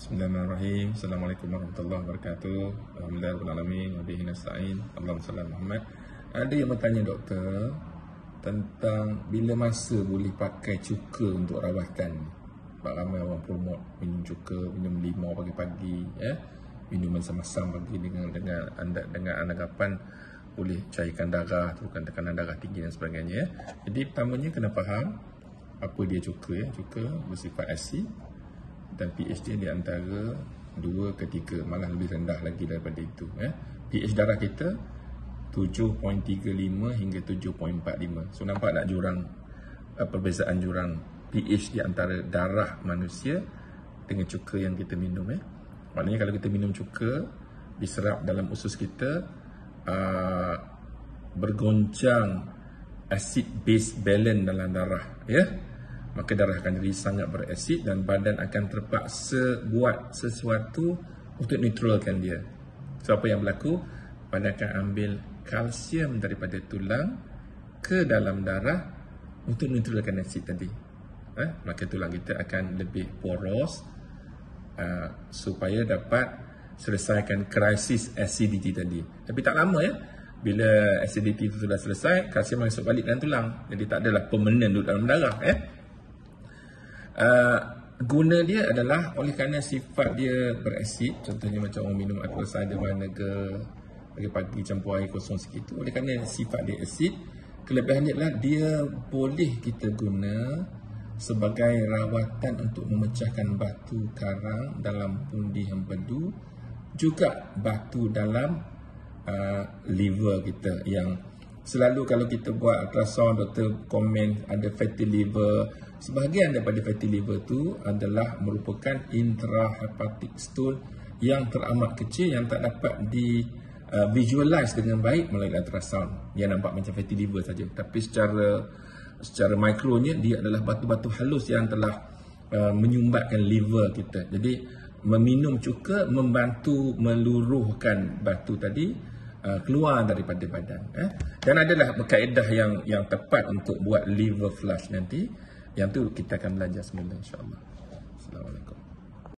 Bismillahirrahmanirrahim. Assalamualaikum warahmatullahi wabarakatuh. Alhamdulillahirrahmanirrahim. Wabihi nasta'in. Allahumma salli Muhammad. Ada yang bertanya doktor tentang bila masa boleh pakai cuka untuk rawatan. Sebab ramai orang promote minum cuka, minum limau pagi-pagi, ya. Minum masam-masam pagi dengan dengan anda dengan anggapan boleh cairkan darah, turunkan tekanan darah tinggi dan sebagainya. Ya. Jadi pertamanya kena faham apa dia cuka ya. Cuka bersifat asid dan pH dia di antara 2 ke 3 malah lebih rendah lagi daripada itu ya. pH darah kita 7.35 hingga 7.45 so nampak tak jurang uh, perbezaan jurang pH di antara darah manusia dengan cuka yang kita minum ya. maknanya kalau kita minum cuka diserap dalam usus kita uh, bergoncang acid base balance dalam darah ya maka darah akan jadi sangat berasid dan badan akan terpaksa buat sesuatu untuk neutralkan dia. So apa yang berlaku? Badan akan ambil kalsium daripada tulang ke dalam darah untuk neutralkan asid tadi. Eh? Maka tulang kita akan lebih poros uh, supaya dapat selesaikan krisis acidity tadi. Tapi tak lama ya. Bila acidity itu sudah selesai, kalsium masuk balik dalam tulang. Jadi tak adalah permanent duduk dalam darah. Eh? Uh, guna dia adalah oleh kerana sifat dia berasid. Contohnya macam orang minum apple cider vinegar pagi-pagi campur air kosong sikit oleh kerana sifat dia asid kelebihan dia adalah dia boleh kita guna sebagai rawatan untuk memecahkan batu karang dalam pundi hempedu juga batu dalam uh, liver kita yang selalu kalau kita buat ultrasound doktor komen ada fatty liver Sebahagian daripada fatty liver tu adalah merupakan intrahepatic stool yang teramat kecil yang tak dapat di uh, visualize dengan baik melalui ultrasound. Dia nampak macam fatty liver saja. Tapi secara secara mikronya dia adalah batu-batu halus yang telah uh, menyumbatkan liver kita. Jadi meminum cuka membantu meluruhkan batu tadi uh, keluar daripada badan. Eh? Dan adalah kaedah yang yang tepat untuk buat liver flush nanti. Yang tu kita akan belajar semula insya-Allah. Assalamualaikum.